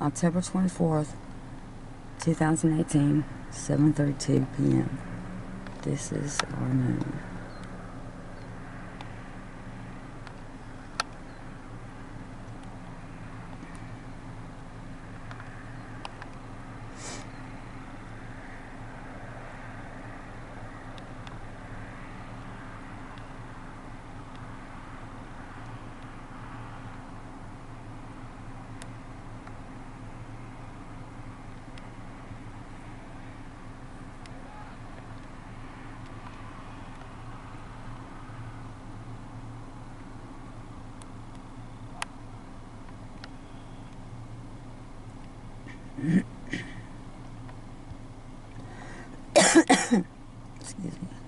October 24th, 2018, 7.32 p.m. This is our moon. Excuse me.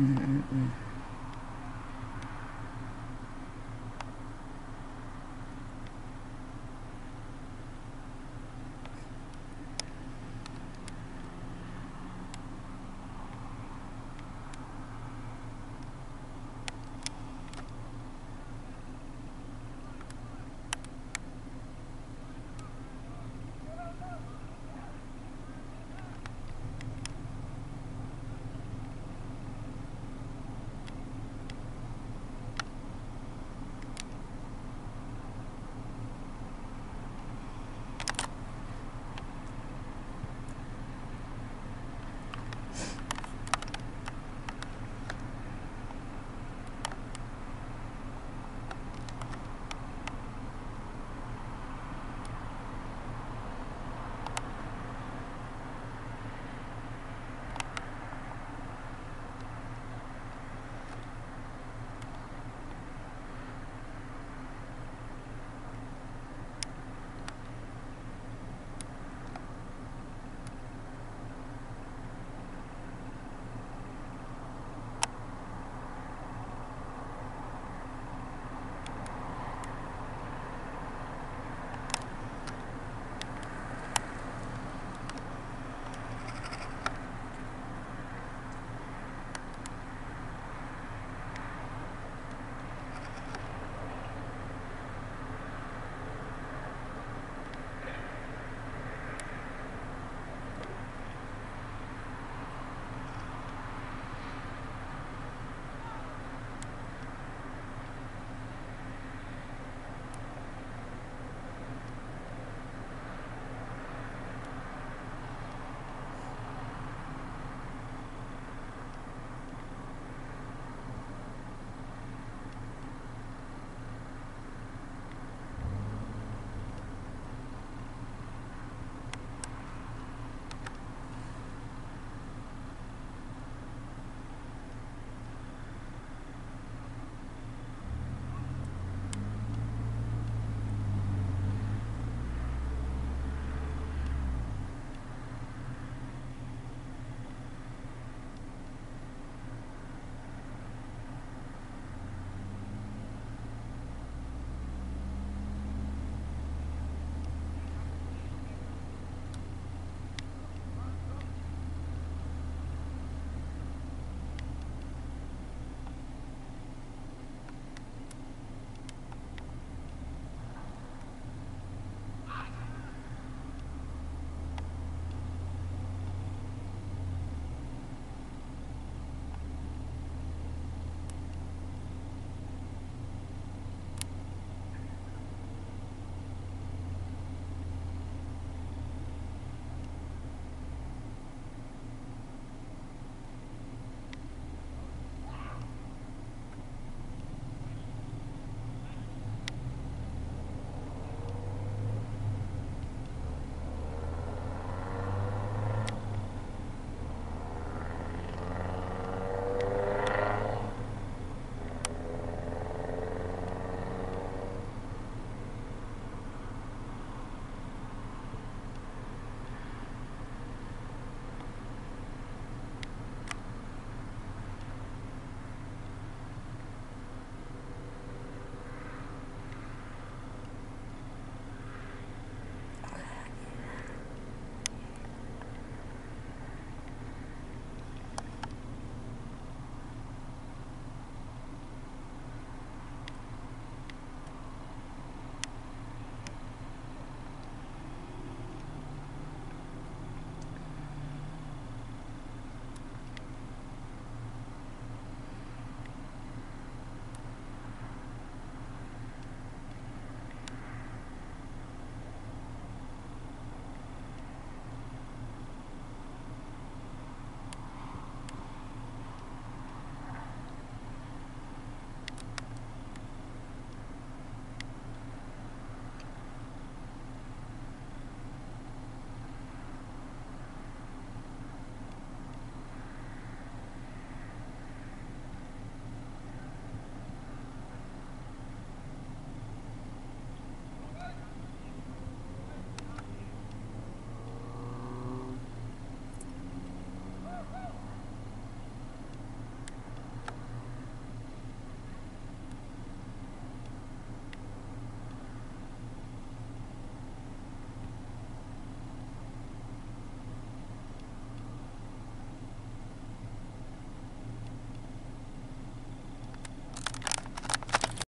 Mm-mm-mm.